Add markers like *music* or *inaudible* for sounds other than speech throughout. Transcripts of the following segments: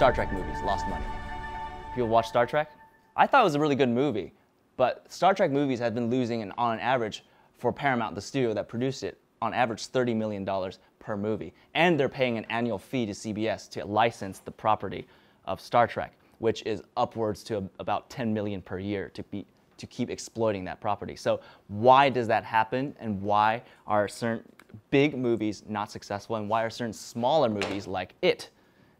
Star Trek movies lost money. People watch Star Trek? I thought it was a really good movie, but Star Trek movies have been losing, an, on average, for Paramount, the studio that produced it, on average $30 million per movie. And they're paying an annual fee to CBS to license the property of Star Trek, which is upwards to about 10 million per year to be to keep exploiting that property. So why does that happen and why are certain big movies not successful and why are certain smaller movies like It?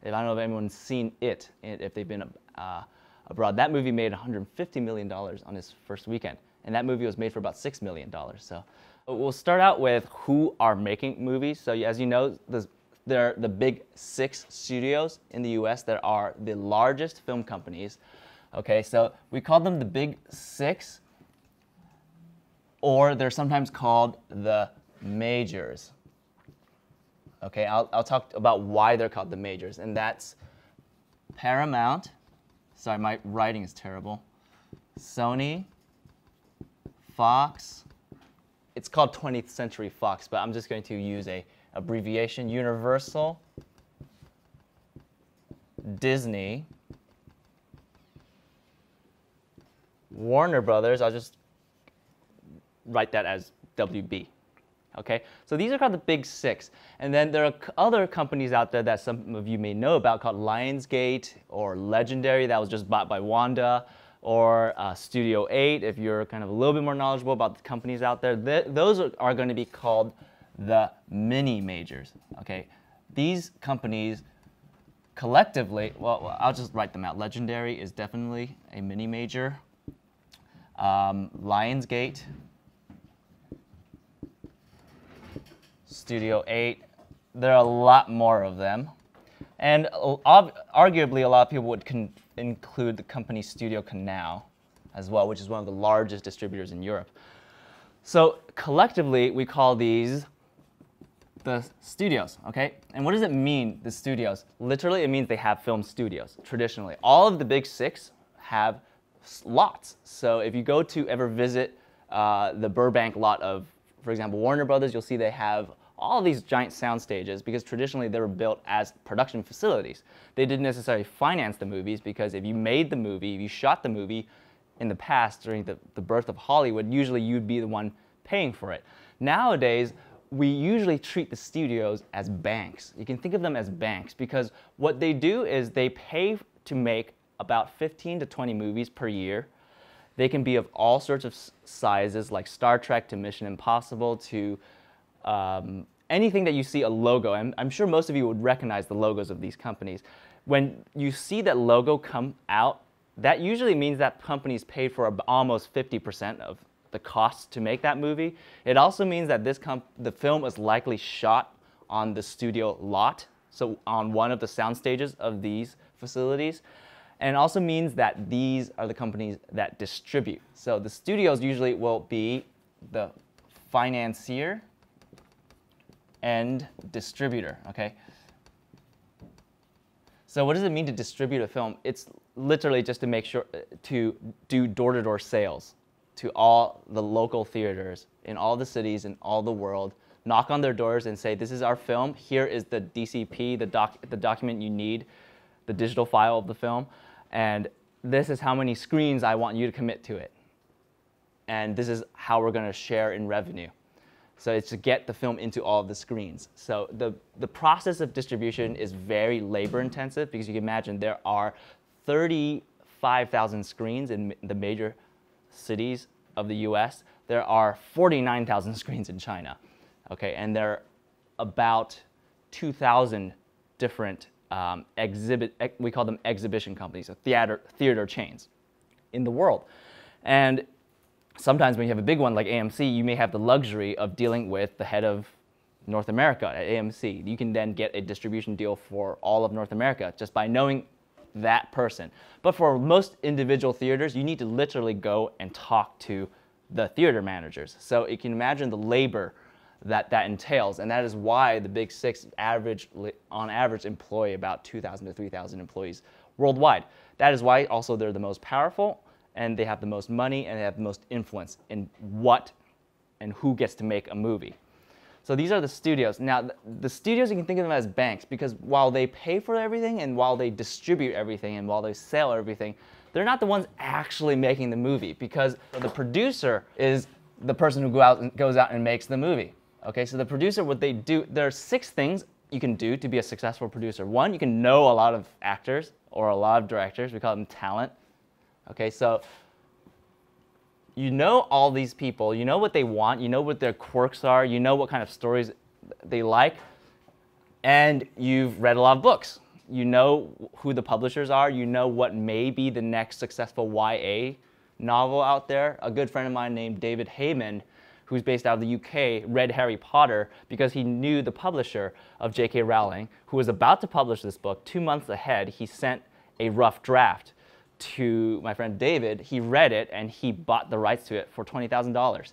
If I don't know if anyone's seen It, if they've been uh, abroad, that movie made 150 million dollars on its first weekend, and that movie was made for about six million dollars. So we'll start out with who are making movies. So as you know, there are the big six studios in the U.S. that are the largest film companies Okay, so we call them the big six, or they're sometimes called the majors. Okay, I'll, I'll talk about why they're called the majors, and that's Paramount. Sorry, my writing is terrible. Sony, Fox. It's called 20th Century Fox, but I'm just going to use a abbreviation. Universal, Disney, Warner Brothers, I'll just write that as WB. Okay, so these are called the big six. And then there are other companies out there that some of you may know about called Lionsgate or Legendary that was just bought by Wanda or uh, Studio 8 if you're kind of a little bit more knowledgeable about the companies out there. Th those are, are going to be called the mini majors. Okay, these companies collectively, well, I'll just write them out. Legendary is definitely a mini major um, Lionsgate, Studio 8. There are a lot more of them. And arguably, a lot of people would include the company Studio Canal as well, which is one of the largest distributors in Europe. So collectively, we call these the studios, okay? And what does it mean, the studios? Literally, it means they have film studios, traditionally. All of the big six have lots. So if you go to ever visit uh, the Burbank lot of, for example, Warner Brothers, you'll see they have all these giant sound stages because traditionally they were built as production facilities. They didn't necessarily finance the movies because if you made the movie, if you shot the movie in the past during the, the birth of Hollywood, usually you'd be the one paying for it. Nowadays, we usually treat the studios as banks. You can think of them as banks because what they do is they pay to make about 15 to 20 movies per year. They can be of all sorts of sizes, like Star Trek to Mission Impossible to um, anything that you see a logo. I'm, I'm sure most of you would recognize the logos of these companies. When you see that logo come out, that usually means that companies paid for almost 50% of the costs to make that movie. It also means that this the film is likely shot on the studio lot, so on one of the sound stages of these facilities. And also means that these are the companies that distribute. So the studios usually will be the financier and distributor, okay? So what does it mean to distribute a film? It's literally just to make sure, uh, to do door-to-door -door sales to all the local theaters in all the cities in all the world, knock on their doors and say, this is our film, here is the DCP, the, doc the document you need, the digital file of the film and this is how many screens I want you to commit to it. And this is how we're going to share in revenue. So it's to get the film into all of the screens. So the, the process of distribution is very labor intensive because you can imagine there are 35,000 screens in the major cities of the US. There are 49,000 screens in China. Okay, and there are about 2,000 different um, exhibit, we call them exhibition companies, so theater, theater chains in the world. And sometimes when you have a big one like AMC, you may have the luxury of dealing with the head of North America at AMC. You can then get a distribution deal for all of North America just by knowing that person. But for most individual theaters, you need to literally go and talk to the theater managers. So you can imagine the labor that that entails. And that is why the big six average, on average, employ about 2,000 to 3,000 employees worldwide. That is why also they're the most powerful and they have the most money and they have the most influence in what and who gets to make a movie. So these are the studios. Now, the, studios, you can think of them as banks because while they pay for everything and while they distribute everything and while they sell everything, they're not the ones actually making the movie because the producer is the person who go out and goes out and makes the movie. Okay, so the producer, what they do, there are six things you can do to be a successful producer. One, you can know a lot of actors or a lot of directors. We call them talent. Okay, so you know all these people, you know what they want, you know what their quirks are, you know what kind of stories they like, and you've read a lot of books. You know who the publishers are, you know what may be the next successful YA novel out there. A good friend of mine named David Heyman, who's based out of the UK, read Harry Potter because he knew the publisher of J.K. Rowling, who was about to publish this book. Two months ahead, he sent a rough draft to my friend David. He read it and he bought the rights to it for $20,000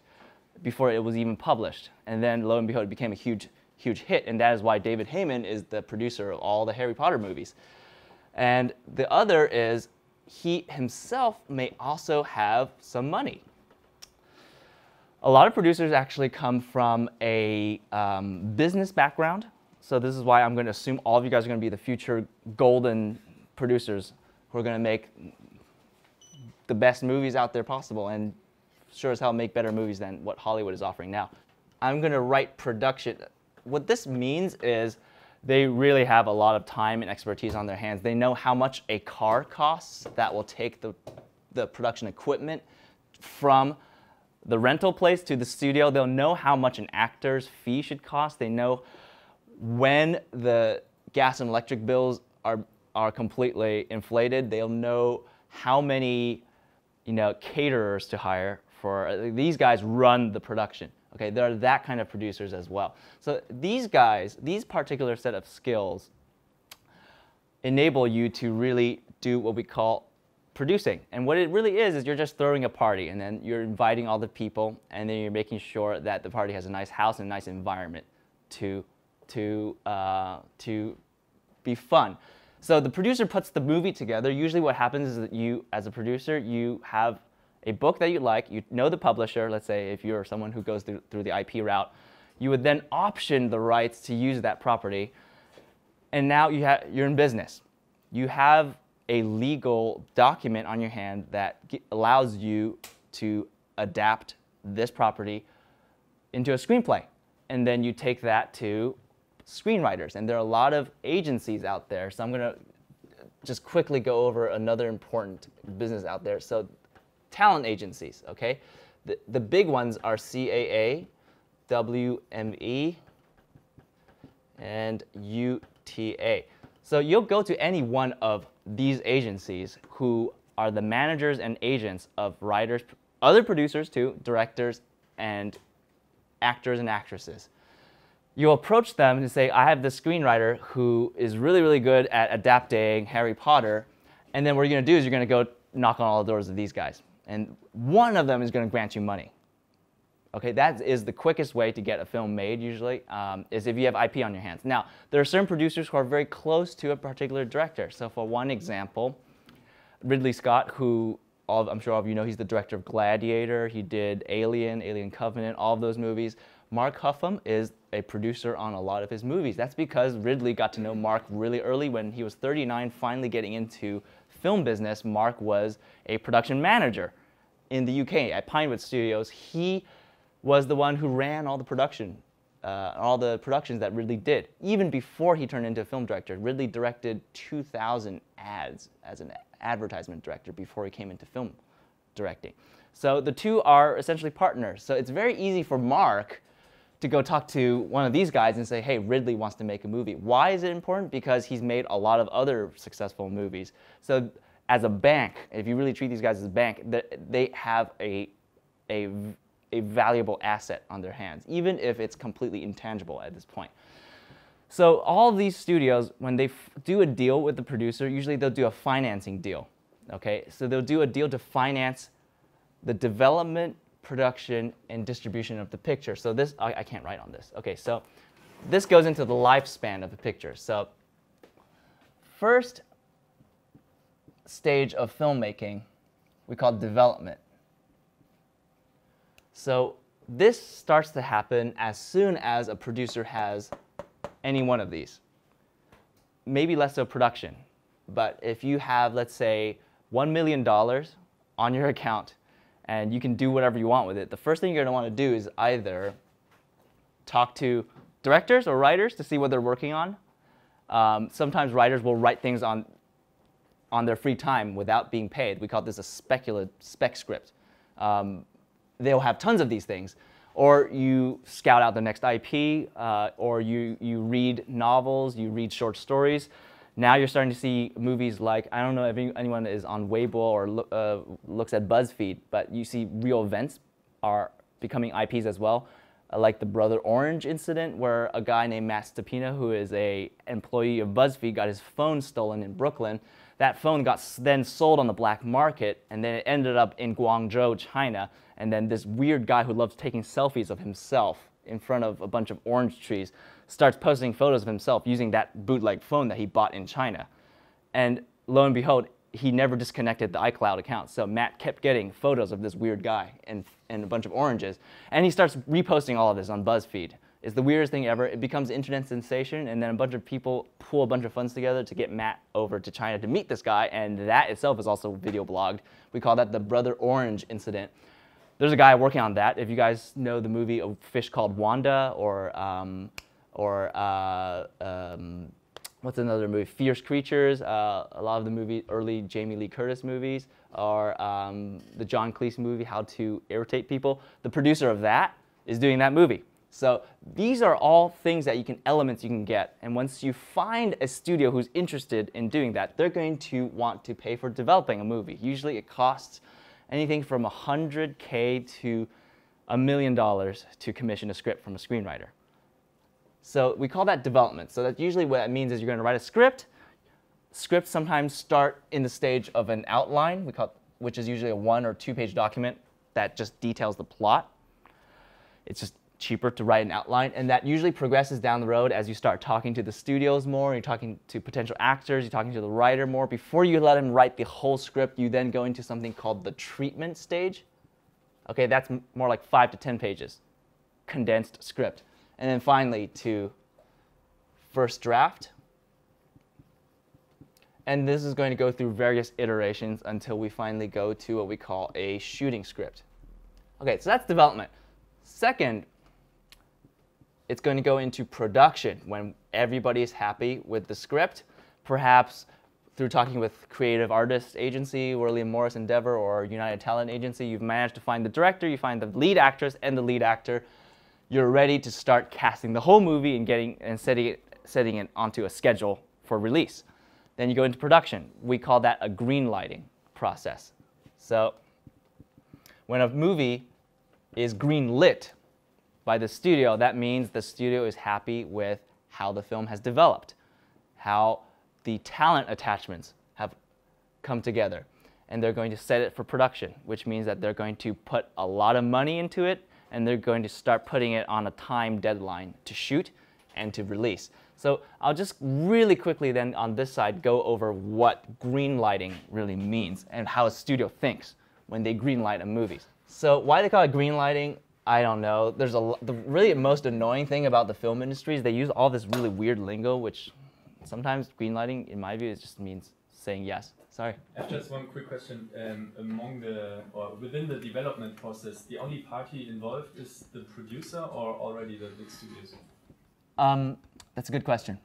before it was even published. And then lo and behold, it became a huge, huge hit. And that is why David Heyman is the producer of all the Harry Potter movies. And the other is he himself may also have some money. A lot of producers actually come from a um, business background. So this is why I'm going to assume all of you guys are going to be the future golden producers who are going to make the best movies out there possible and sure as hell make better movies than what Hollywood is offering now. I'm going to write production. What this means is they really have a lot of time and expertise on their hands. They know how much a car costs that will take the, the production equipment from the rental place to the studio. They'll know how much an actor's fee should cost. They know when the gas and electric bills are are completely inflated. They'll know how many, you know, caterers to hire for. These guys run the production. Okay, there are that kind of producers as well. So these guys, these particular set of skills enable you to really do what we call producing. And what it really is, is you're just throwing a party and then you're inviting all the people and then you're making sure that the party has a nice house and a nice environment to, to, uh, to be fun. So the producer puts the movie together. Usually what happens is that you, as a producer, you have a book that you like, you know the publisher, let's say if you're someone who goes through, through the IP route, you would then option the rights to use that property. And now you have, you're in business. You have a legal document on your hand that allows you to adapt this property into a screenplay. And then you take that to screenwriters. And there are a lot of agencies out there. So I'm going to just quickly go over another important business out there. So talent agencies, okay? The, the big ones are CAA, WME, and UTA. So you'll go to any one of these agencies who are the managers and agents of writers, other producers too, directors, and actors and actresses you approach them and say, I have this screenwriter who is really, really good at adapting Harry Potter. And then what you're going to do is you're going to go knock on all the doors of these guys. And one of them is going to grant you money. Okay, that is the quickest way to get a film made usually, um, is if you have IP on your hands. Now, there are certain producers who are very close to a particular director. So for one example, Ridley Scott, who all, I'm sure all of you know, he's the director of Gladiator. He did Alien, Alien Covenant, all of those movies. Mark Huffam is a producer on a lot of his movies. That's because Ridley got to know Mark really early when he was 39, finally getting into film business. Mark was a production manager in the UK at Pinewood Studios. He was the one who ran all the production, uh, all the productions that Ridley did. Even before he turned into a film director, Ridley directed 2,000 ads as an advertisement director before he came into film directing. So the two are essentially partners. So it's very easy for Mark to go talk to one of these guys and say, hey, Ridley wants to make a movie. Why is it important? Because he's made a lot of other successful movies. So as a bank, if you really treat these guys as a bank, they have a, a, a valuable asset on their hands, even if it's completely intangible at this point. So all these studios, when they do a deal with the producer, usually they'll do a financing deal. Okay, so they'll do a deal to finance the development production, and distribution of the picture. So this, I, I can't write on this. Okay, so this goes into the lifespan of the picture. So first stage of filmmaking we call development. So this starts to happen as soon as a producer has any one of these. Maybe less so production, but if you have, let's say, $1 million on your *laughs* account and you can do whatever you want with it, the first thing you're going to want to do is either talk to directors or writers to see what they're working on. Um, sometimes writers will write things on, on their free time without being paid. We call this a spec script. Um, they'll have tons of these things. Or you scout out the next IP, uh, or you, you read novels, you read short stories. Now you're starting to see movies like, I don't know if anyone is on Weibo or lo uh, looks at BuzzFeed, but you see real events are becoming IPs as well. Uh, like the Brother Orange incident where a guy named Matt Stopera, who is a employee of BuzzFeed, got his phone stolen in Brooklyn. That phone got then sold on the black market, and then it ended up in Guangzhou, China. And then this weird guy who loves taking selfies of himself in front of a bunch of orange trees starts posting photos of himself using that bootleg phone that he bought in China. And lo and behold, he never disconnected the iCloud account. So Matt kept getting photos of this weird guy and, and a bunch of oranges. And he starts reposting all of this on BuzzFeed. It's the weirdest thing ever. It becomes internet sensation, and then a bunch of people pull a bunch of funds together to get Matt over to China to meet this guy, and that itself is also video blogged. We call that the Brother Orange incident. There's a guy working on that. If you guys know the movie A Fish Called Wanda or um, or uh, um, what's another movie? Fierce Creatures. Uh, a lot of the movie, early Jamie Lee Curtis movies, or um, the John Cleese movie, How to Irritate People. The producer of that is doing that movie. So these are all things that you can elements you can get. And once you find a studio who's interested in doing that, they're going to want to pay for developing a movie. Usually it costs anything from 100K to a million dollars to commission a script from a screenwriter. So we call that development. So that usually what that means is you're going to write a script. Scripts sometimes start in the stage of an outline, we call, which is usually a one or two page document that just details the plot. It's just cheaper to write an outline, and that usually progresses down the road as you start talking to the studios more, you're talking to potential actors, you're talking to the writer more. Before you let him write the whole script, you then go into something called the treatment stage. Okay, that's more like five to 10 pages, condensed script. And then finally to first draft. And this is going to go through various iterations until we finally go to what we call a shooting script. Okay, so that's development. Second, it's going to go into production when everybody is happy with the script. Perhaps through talking with Creative Artists Agency, William Morris Endeavor, or United Talent Agency, you've managed to find the director, you find the lead actress and the lead actor, you're ready to start casting the whole movie and getting and setting it, setting it onto a schedule for release. Then you go into production. We call that a green lighting process. So when a movie is green lit by the studio, that means the studio is happy with how the film has developed, how the talent attachments have come together. And they're going to set it for production, which means that they're going to put a lot of money into it and they're going to start putting it on a time deadline to shoot and to release. So I'll just really quickly then on this side go over what green lighting really means and how a studio thinks when they green light a movie. So why they call it green lighting, I don't know. There's a the really most annoying thing about the film industry is they use all this really weird lingo, which sometimes green lighting, in my view, it just means saying yes. Sorry. I have just one quick question. Um, among the or within the development process, the only party involved is the producer or already the big studios? Um, that's a good question.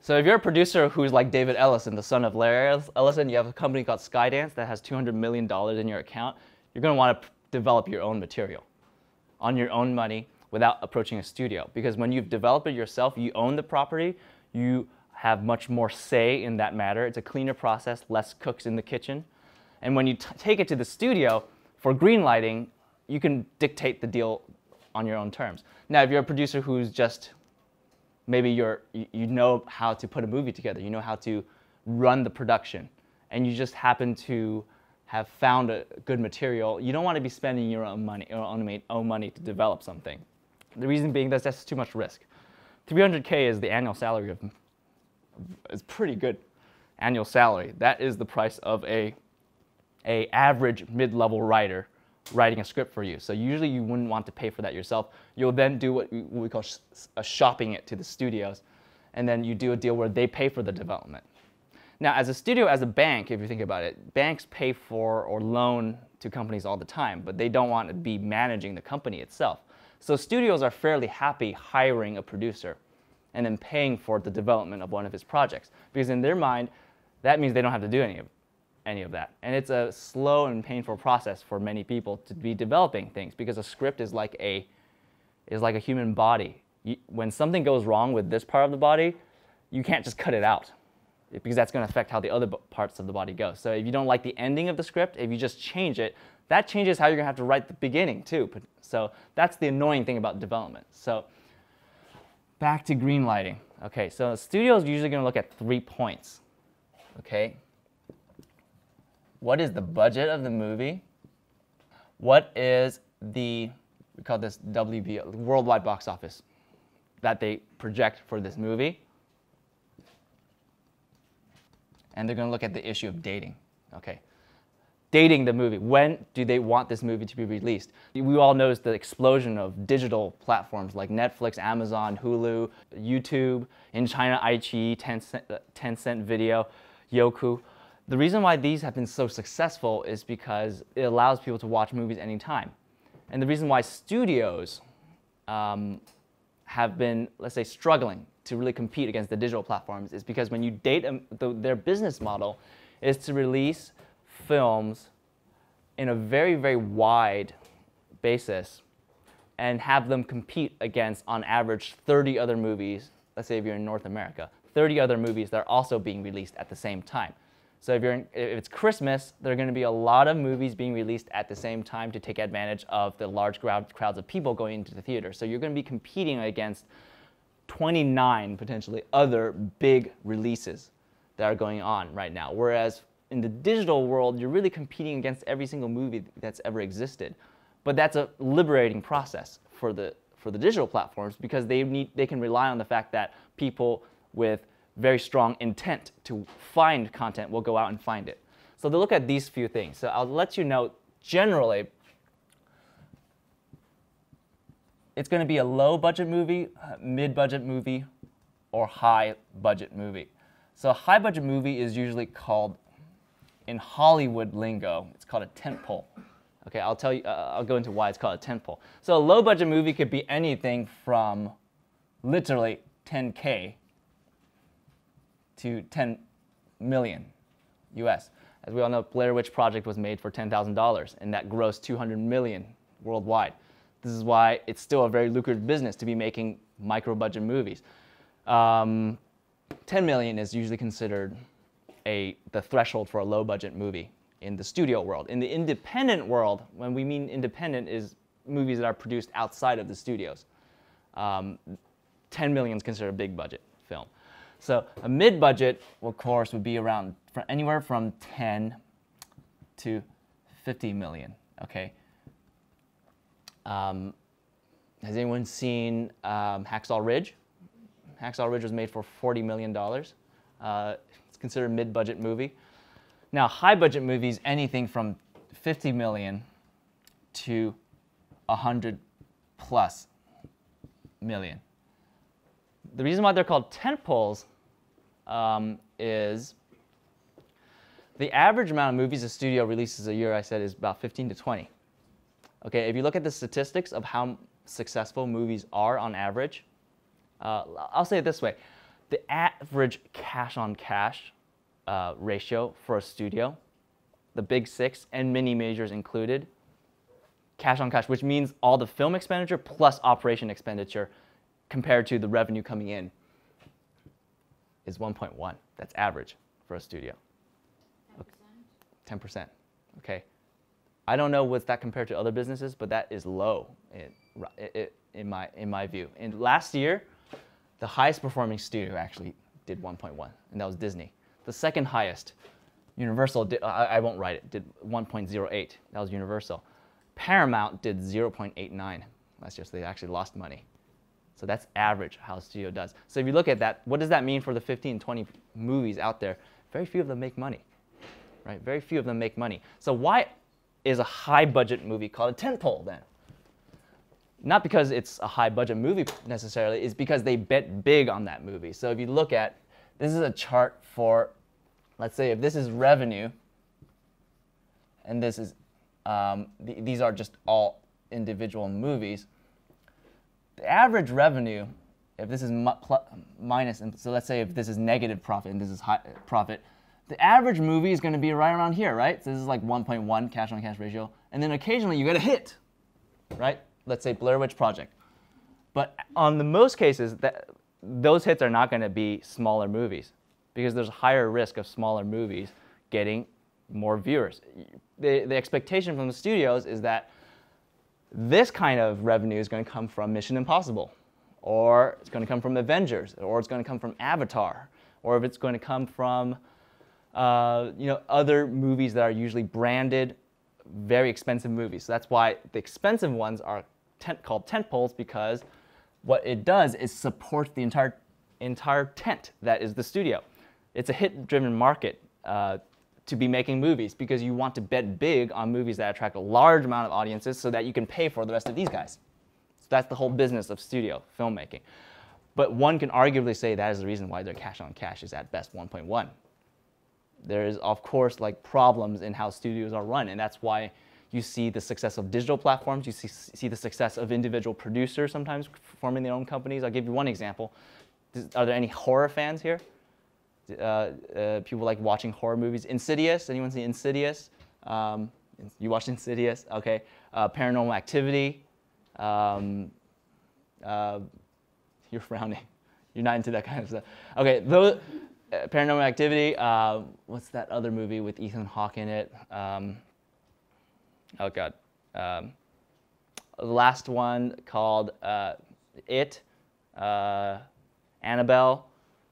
So if you're a producer who's like David Ellison, the son of Larry Ellison, you have a company called Skydance that has $200 million in your account, you're going to want to develop your own material on your own money without approaching a studio. Because when you've developed it yourself, you own the property, you have much more say in that matter. It's a cleaner process, less cooks in the kitchen. And when you take it to the studio for green lighting, you can dictate the deal on your own terms. Now, if you're a producer who's just maybe you're you know how to put a movie together, you know how to run the production, and you just happen to have found a good material, you don't want to be spending your own money, your own, own money to develop something. The reason being that that's too much risk. 300k is the annual salary of is pretty good annual salary. That is the price of a, a average mid-level writer writing a script for you. So usually you wouldn't want to pay for that yourself. You'll then do what we, call sh shopping it to the studios, and then you do a deal where they pay for the development. Now, as a studio, as a bank, if you think about it, banks pay for or loan to companies all the time, but they don't want to be managing the company itself. So studios are fairly happy hiring a producer and then paying for the development of one of his projects, because in their mind, that means they don't have to do any of, any of that. And it's a slow and painful process for many people to be developing things, because a script is like a, is like a human body. You, when something goes wrong with this part of the body, you can't just cut it out because that's going to affect how the other parts of the body go. So if you don't like the ending of the script, if you just change it, that changes how you're going to have to write the beginning too. So that's the annoying thing about development. So back to green lighting. Okay, so the studio is usually going to look at three points. Okay, what is the budget of the movie? What is the we call this WB, worldwide box office, that they project for this movie? and they're going to look at the issue of dating. Okay, dating the movie. When do they want this movie to be released? We all know the explosion of digital platforms like Netflix, Amazon, Hulu, YouTube, in China, iQIYI, Tencent, uh, Tencent Video, Youku. The reason why these have been so successful is because it allows people to watch movies anytime. And the reason why studios um, have been, let's say, struggling to really compete against the digital platforms is because when you date them, the, their business model is to release films in a very, very wide basis and have them compete against, on average, 30 other movies, let's say if you're in North America, 30 other movies that are also being released at the same time. So if, you're in, if it's Christmas, there are going to be a lot of movies being released at the same time to take advantage of the large crowd, crowds of people going into the theater. So you're going to be competing against 29 potentially other big releases that are going on right now. Whereas in the digital world, you're really competing against every single movie that's ever existed. But that's a liberating process for the for the digital platforms because they need they can rely on the fact that people with very strong intent to find content will go out and find it. So they look at these few things. So I'll let you know generally it's going to be a low budget movie, mid budget movie, or high budget movie. So a high budget movie is usually called, in Hollywood lingo, it's called a tentpole. Okay, I'll tell you, uh, I'll go into why it's called a tentpole. So a low budget movie could be anything from literally 10K to 10 million US. As we all know, Blair Witch Project was made for $10,000 and that grossed 200 million worldwide. This is why it's still a very lucrative business to be making micro budget movies. Um, 10 million is usually considered a, the threshold for a low budget movie in the studio world. In the independent world, when we mean independent, is movies that are produced outside of the studios. Um, 10 million is considered a big budget film. So a mid budget, of course, would be around anywhere from 10 to 50 million. Okay, um, has anyone seen um, Hacksaw Ridge? Hacksaw Ridge was made for $40 million. Uh, it's considered a mid-budget movie. Now, high-budget movies, anything from 50 million to 100 plus million. The reason why they're called tentpoles um, is the average amount of movies a studio releases a year, I said, is about 15 to 20. Okay, if you look at the statistics of how successful movies are on average, uh, I'll say it this way. The average cash on cash uh, ratio for a studio, the big six and mini majors included, cash on cash, which means all the film expenditure plus operation expenditure compared to the revenue coming in is 1.1. That's average for a studio. 10%. 10%. Okay. I don't know what's that compared to other businesses, but that is low in, in, my, in my view. And last year, the highest performing studio actually did 1.1, and that was Disney. The second highest, Universal, did, uh, I, I won't write it, did 1.08. That was Universal. Paramount did 0.89 last year, so they actually lost money. So that's average how a studio does. So if you look at that, what does that mean for the 15, 20 movies out there? Very few of them make money, right? Very few of them make money. So why is a high budget movie called a tentpole then? Not because it's a high budget movie necessarily, is because they bet big on that movie. So if you look at, this is a chart for, let's say if this is revenue, and this is, um, th these are just all individual movies. The average revenue, if this is minus, and so let's say if this is negative profit and this is high profit, the average movie is going to be right around here, right? So this is like 1.1 cash on cash ratio. And then occasionally you get a hit, right? Let's say Blair Witch Project. But on the most cases, that, those hits are not going to be smaller movies because there's a higher risk of smaller movies getting more viewers. The, the expectation from the studios is that this kind of revenue is going to come from Mission Impossible, or it's going to come from Avengers, or it's going to come from Avatar, or if it's going to come from uh, you know, other movies that are usually branded, very expensive movies. So that's why the expensive ones are tent, called tent poles because what it does is support the entire, entire tent that is the studio. It's a hit-driven market uh, to be making movies because you want to bet big on movies that attract a large amount of audiences so that you can pay for the rest of these guys. So that's the whole business of studio filmmaking. But one can arguably say that is the reason why their cash on cash is at best 1.1 there is, of course, like problems in how studios are run, and that's why you see the success of digital platforms. You see, see the success of individual producers sometimes forming their own companies. I'll give you one example. Are there any horror fans here? Uh, uh, people like watching horror movies. Insidious. Anyone see Insidious? Um, you watched *laughs* Insidious? Okay. Uh, Paranormal Activity. Um, uh, you're frowning. You're not into that kind of stuff. Okay. Those, uh, Paranormal Activity. Uh, what's that other movie with Ethan Hawke in it? Um, oh God. Um, the last one called uh, It, uh, Annabelle.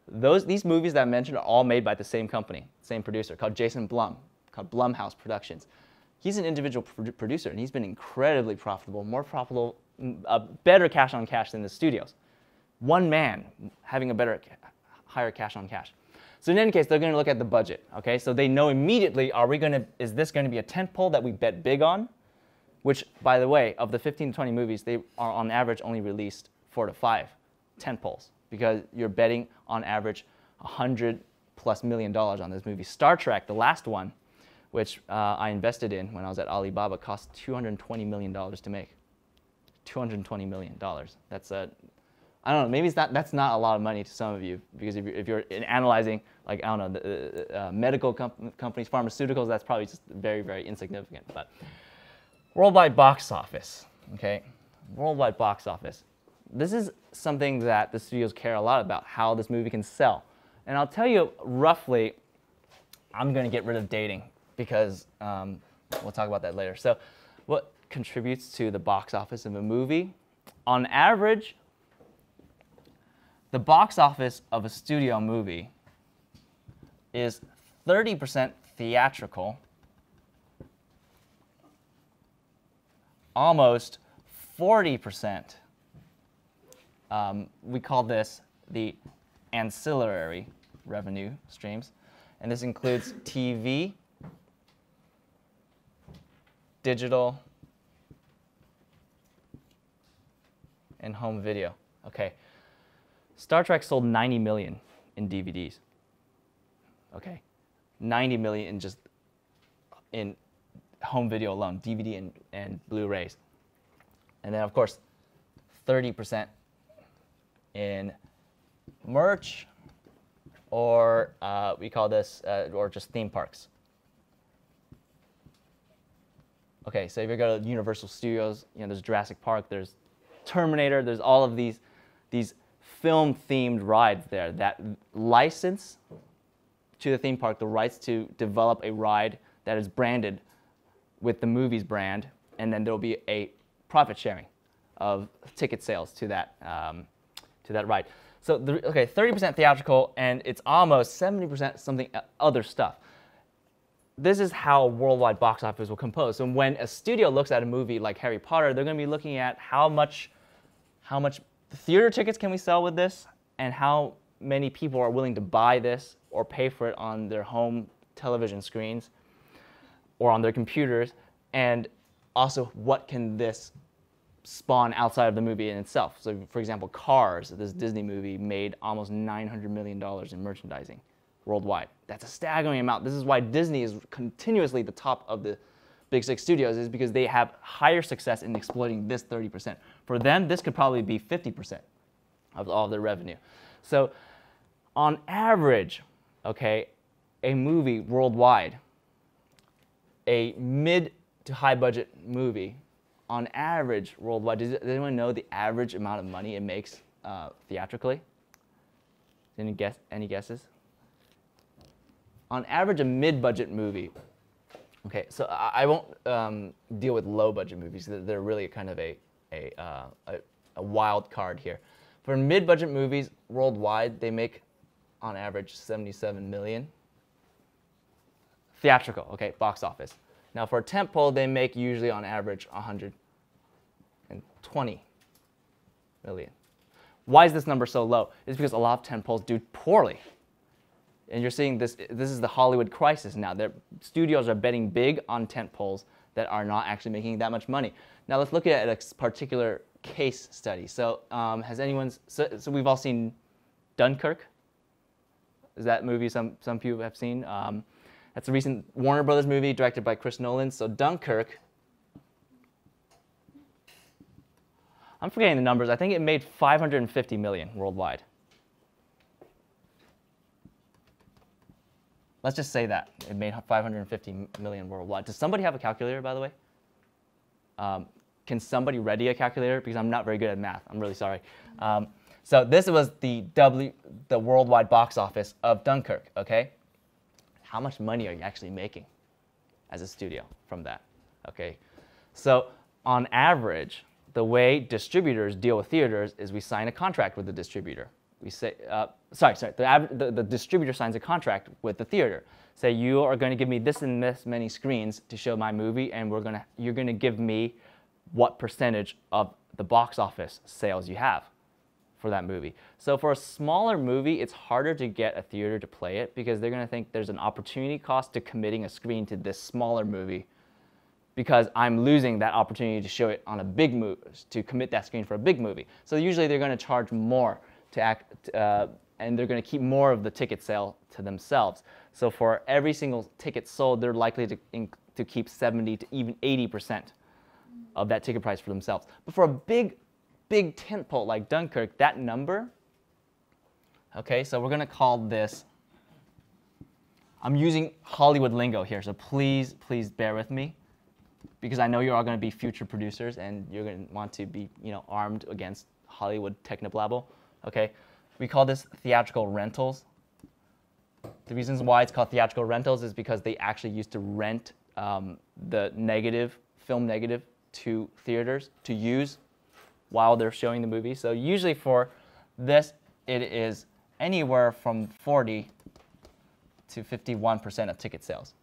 Those these movies that I mentioned are all made by the same company, same producer, called Jason Blum, called Blumhouse Productions. He's an individual pr producer, and he's been incredibly profitable, more profitable, a better cash on cash than the studios. One man having a better, higher cash on cash. So in any case, they're going to look at the budget. Okay, so they know immediately: Are we going to? Is this going to be a tentpole that we bet big on? Which, by the way, of the 15 to 20 movies, they are on average only released four to five tentpoles because you're betting on average 100 plus million dollars on this movie. Star Trek, the last one, which uh, I invested in when I was at Alibaba, cost 220 million dollars to make. 220 million dollars. That's a I don't know, maybe it's not, that's not a lot of money to some of you because if you're, if you're analyzing, like, I don't know, the, uh, medical companies, pharmaceuticals, that's probably just very, very insignificant. But worldwide box office, okay? Worldwide box office. This is something that the studios care a lot about, how this movie can sell. And I'll tell you roughly, I'm going to get rid of dating because um, we'll talk about that later. So what contributes to the box office of a movie? On average, the box office of a studio movie is 30% theatrical, almost 40%. Um, we call this the ancillary revenue streams. And this includes *laughs* TV, digital, and home video. Okay, Star Trek sold 90 million in DVDs. Okay, 90 million in just in home video alone, DVD and, and Blu-rays. And then of course, 30% in merch, or uh, we call this, uh, or just theme parks. Okay, so if you go to Universal Studios, you know, there's Jurassic Park, there's Terminator, there's all of these, these film themed rides there that license to the theme park the rights to develop a ride that is branded with the movie's brand, and then there'll be a profit sharing of ticket sales to that um, to that ride. So the, okay, 30% theatrical, and it's almost 70% something other stuff. This is how worldwide box office will compose. So when a studio looks at a movie like Harry Potter, they're going to be looking at how much how much theater tickets can we sell with this and how many people are willing to buy this or pay for it on their home television screens or on their computers and also what can this spawn outside of the movie in itself. So, for example, Cars, this Disney movie, made almost $900 million in merchandising worldwide. That's a staggering amount. This is why Disney is continuously the top of the big six studios, is because they have higher success in exploiting this 30%. For them, this could probably be 50% of all their revenue. So, on average, okay, a movie worldwide, a mid to high budget movie on average worldwide, does, anyone know the average amount of money it makes uh, theatrically? Any guess? Any guesses? On average, a mid-budget movie. Okay, so I, won't um, deal with low-budget movies. They're really kind of a a, uh, a, a wild card here. For mid-budget movies worldwide, they make on average 77 million. Theatrical, okay, box office. Now for a tentpole, they make usually on average 120 million. Why is this number so low? It's because a lot of tentpoles do poorly. And you're seeing this, this is the Hollywood crisis now. Their studios are betting big on tentpoles that are not actually making that much money. Now let's look at a particular case study. So um, has anyone, so, so, we've all seen Dunkirk? Is that movie some, some people have seen? Um, that's a recent Warner Brothers movie directed by Chris Nolan. So Dunkirk, I'm forgetting the numbers. I think it made 550 million worldwide. Let's just say that it made 550 million worldwide. Does somebody have a calculator, by the way? Um, can somebody ready a calculator? Because I'm not very good at math. I'm really sorry. Um, so this was the W, the worldwide box office of Dunkirk. Okay how much money are you actually making as a studio from that? Okay, so on average, the way distributors deal with theaters is we sign a contract with the distributor. We say, uh, sorry, sorry, the, the, the distributor signs a contract with the theater. Say you are going to give me this and this many screens to show my movie, and we're gonna, you're going to give me what percentage of the box office sales you have for that movie. So for a smaller movie, it's harder to get a theater to play it because they're going to think there's an opportunity cost to committing a screen to this smaller movie because I'm losing that opportunity to show it on a big movie, to commit that screen for a big movie. So usually they're going to charge more to act, uh, and they're going to keep more of the ticket sale to themselves. So for every single ticket sold, they're likely to, to keep 70 to even 80% of that ticket price for themselves. But for a big big tentpole like Dunkirk, that number, okay, so we're going to call this, I'm using Hollywood lingo here, so please, please bear with me because I know you're all going to be future producers and you're going to want to be, you know, armed against Hollywood technoblabble, okay? We call this theatrical rentals. The reasons why it's called theatrical rentals is because they actually used to rent um, the negative, film negative, to theaters to use while they're showing the movie. So usually for this, it is anywhere from 40 to 51% of ticket sales.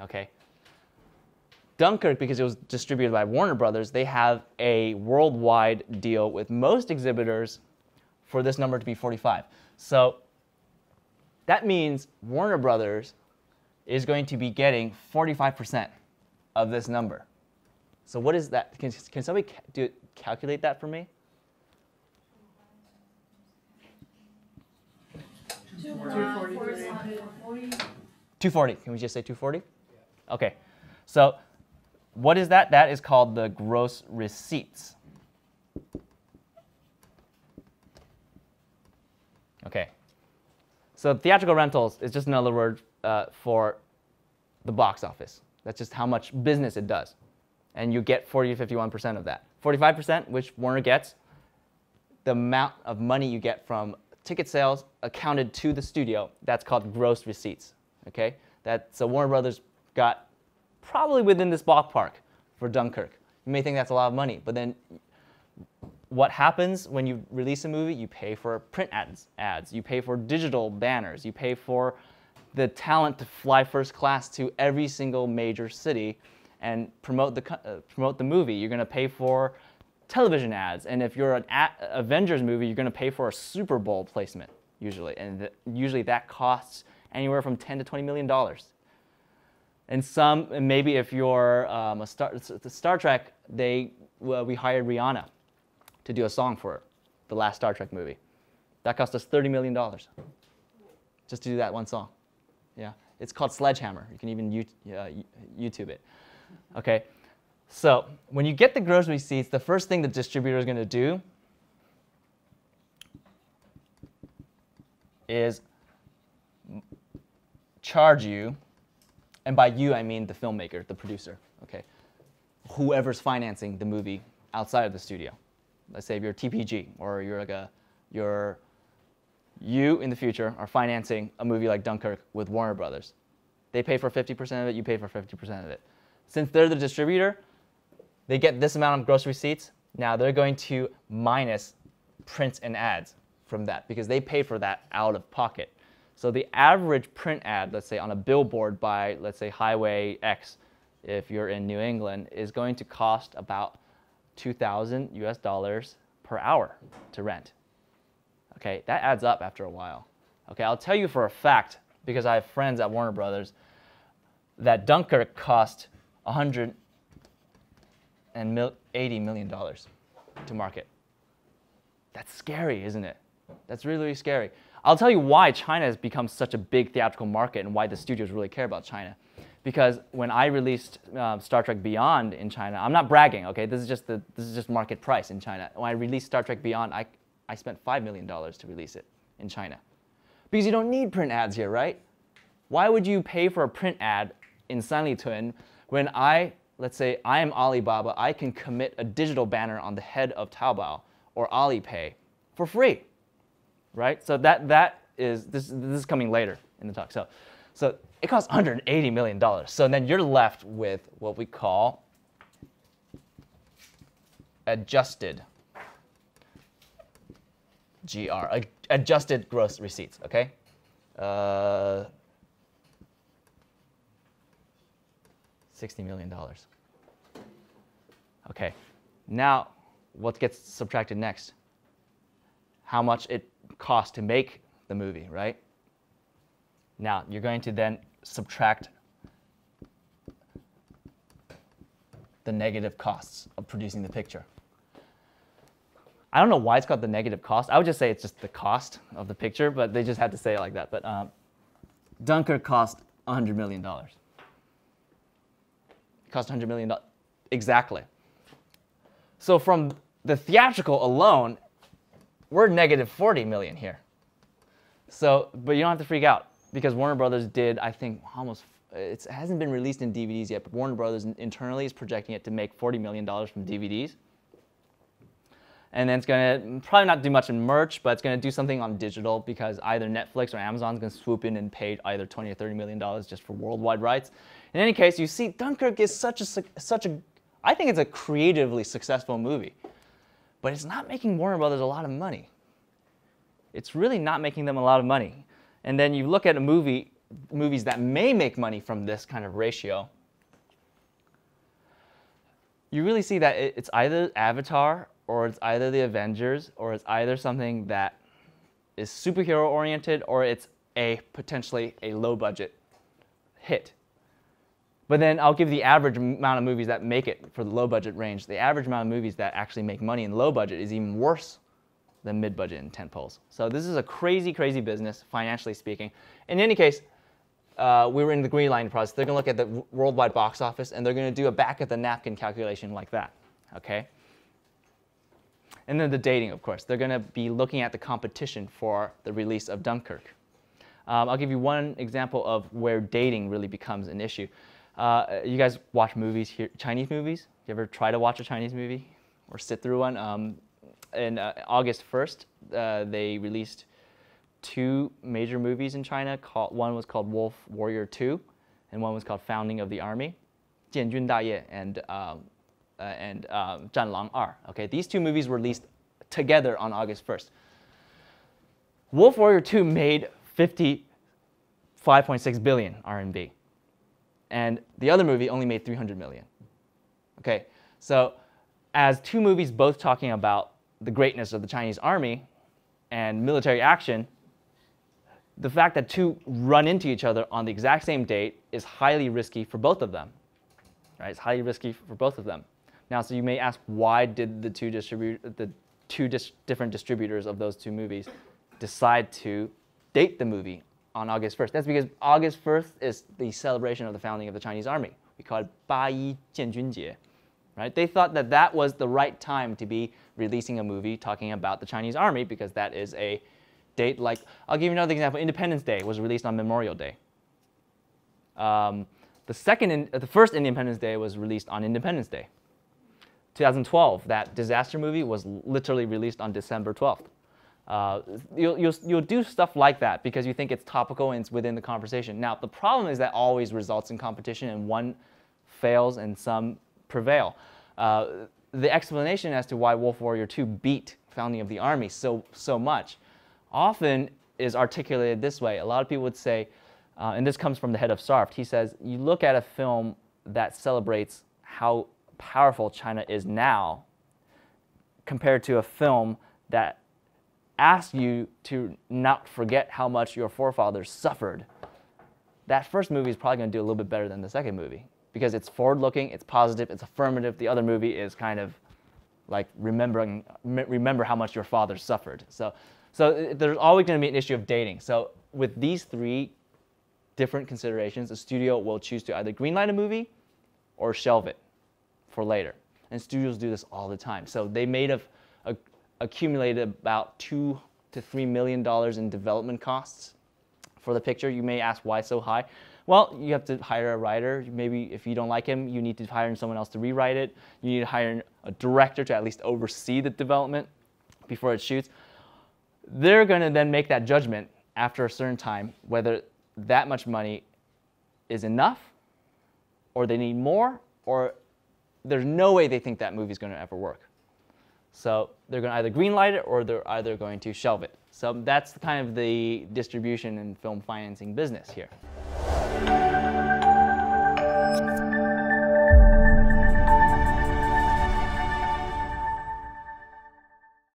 Okay. Dunkirk, because it was distributed by Warner Brothers, they have a worldwide deal with most exhibitors for this number to be 45. So that means Warner Brothers is going to be getting 45% of this number. So what is that? Can, can somebody do, calculate that for me? 240. Can we just say 240? Okay. So what is that? That is called the gross receipts. Okay. So theatrical rentals is just another word uh, for the box office. That's just how much business it does and you get 40 to 51% of that. 45%, which Warner gets, the amount of money you get from ticket sales accounted to the studio, that's called gross receipts. Okay? That, so Warner Brothers got probably within this ballpark for Dunkirk. You may think that's a lot of money, but then what happens when you release a movie? You pay for print ads, ads, you pay for digital banners, you pay for the talent to fly first class to every single major city and promote the, uh, promote the movie. You're going to pay for television ads. And if you're an Avengers movie, you're going to pay for a Super Bowl placement, usually. And th usually that costs anywhere from 10 to $20 million. And some, and maybe if you're um, a Star, Star Trek, they well, we hired Rihanna to do a song for the last Star Trek movie. That cost us $30 million just to do that one song. Yeah, it's called Sledgehammer. You can even uh, YouTube it. Okay, so when you get the gross receipts, the first thing the distributor is going to do is charge you, and by you I mean the filmmaker, the producer, okay, whoever's financing the movie outside of the studio. Let's say you're TPG or you're like a you're you in the future are financing a movie like Dunkirk with Warner Brothers. They pay for 50% of it, you pay for 50% of it. Since they're the distributor, they get this amount of gross receipts. Now they're going to minus print and ads from that because they pay for that out of pocket. So the average print ad, let's say on a billboard by, let's say Highway X, if you're in New England, is going to cost about 2,000 US dollars per hour to rent. Okay, that adds up after a while. Okay, I'll tell you for a fact, because I have friends at Warner Brothers, that Dunkirk cost 180 million dollars to market. That's scary, isn't it? That's really, really scary. I'll tell you why China has become such a big theatrical market and why the studios really care about China. Because when I released uh, Star Trek Beyond in China, I'm not bragging, okay? This is just the this is just market price in China. When I released Star Trek Beyond, I I spent $5 million to release it in China. Because you don't need print ads here, right? Why would you pay for a print ad in Sanlitun when I, let's say I am Alibaba, I can commit a digital banner on the head of Taobao or Alipay for free, right? So that, that is, this, this is coming later in the talk. So, so it costs $180 million. So then you're left with what we call adjusted GR, adjusted gross receipts, okay? Uh, $60 million. Okay, now what gets subtracted next? How much it costs to make the movie, right? Now, you're going to then subtract the negative costs of producing the picture. I don't know why it's called the negative cost. I would just say it's just the cost of the picture, but they just had to say it like that. But um, Dunkirk cost $100 million. It cost $100 million. Exactly. So from the theatrical alone, we're negative 40 million here. So, but you don't have to freak out because Warner Brothers did, I think, almost, it hasn't been released in DVDs yet, but Warner Brothers internally is projecting it to make $40 million from DVDs and then it's going to probably not do much in merch, but it's going to do something on digital because either Netflix or Amazon's going to swoop in and pay either 20 or 30 million dollars just for worldwide rights. In any case, you see Dunkirk is such a such a I think it's a creatively successful movie. But it's not making Warner Brothers a lot of money. It's really not making them a lot of money. And then you look at a movie movies that may make money from this kind of ratio. You really see that it's either Avatar or it's either the Avengers, or it's either something that is superhero oriented, or it's a potentially a low budget hit. But then I'll give the average amount of movies that make it for the low budget range. The average amount of movies that actually make money in low budget is even worse than mid budget and tent poles. So this is a crazy, crazy business, financially speaking. In any case, uh, we were in the greenlight process. They're going to look at the worldwide box office and they're going to do a back of the napkin calculation like that. Okay? And then the dating, of course. They're going to be looking at the competition for the release of Dunkirk. Um, I'll give you one example of where dating really becomes an issue. Uh, you guys watch movies here, Chinese movies? You ever try to watch a Chinese movie or sit through one? Um, in uh, August 1st, uh, they released two major movies in China. Called, one was called Wolf Warrior 2, and one was called Founding of the Army. 建军大业 and um, uh, and um, Lang Er. Okay, these two movies were released together on August 1st. Wolf Warrior 2 made 55.6 billion RMB, and the other movie only made 300 million. Okay, so as two movies both talking about the greatness of the Chinese army and military action, the fact that two run into each other on the exact same date is highly risky for both of them. Right? It's highly risky for both of them. Now, so you may ask, why did the two distribute the two dis different distributors of those two movies decide to date the movie on August 1st? That's because August 1st is the celebration of the founding of the Chinese army. We call it Ba Yi Jianjun Jie. Right? They thought that that was the right time to be releasing a movie talking about the Chinese army because that is a date like, I'll give you another example. Independence Day was released on Memorial Day. Um, the second, in, the first Independence Day was released on Independence Day. 2012, that disaster movie was literally released on December 12th. Uh, you'll, you'll, you'll do stuff like that because you think it's topical and it's within the conversation. Now, the problem is that always results in competition and one fails and some prevail. Uh, the explanation as to why Wolf Warrior 2 beat Founding of the Army so, so much often is articulated this way. A lot of people would say, uh, and this comes from the head of SARFT, he says, you look at a film that celebrates how powerful China is now compared to a film that asks you to not forget how much your forefathers suffered. That first movie is probably going to do a little bit better than the second movie because it's forward looking, it's positive, it's affirmative. The other movie is kind of like remembering remember how much your father suffered. So so uh, there's always going to be an issue of dating. So with these three different considerations, a studio will choose to either greenlight a movie or shelve it for later. And studios do this all the time. So they may have accumulated about two to three million dollars in development costs for the picture. You may ask why so high. Well, you have to hire a writer. Maybe if you don't like him, you need to hire someone else to rewrite it. You need to hire a director to at least oversee the development before it shoots they're going to then make that judgment after a certain time whether that much money is enough or they need more or there's no way they think that movie is going to ever work. So they're going to either greenlight it or they're either going to shelve it. So that's kind of the distribution and film financing business here.